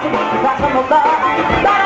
That's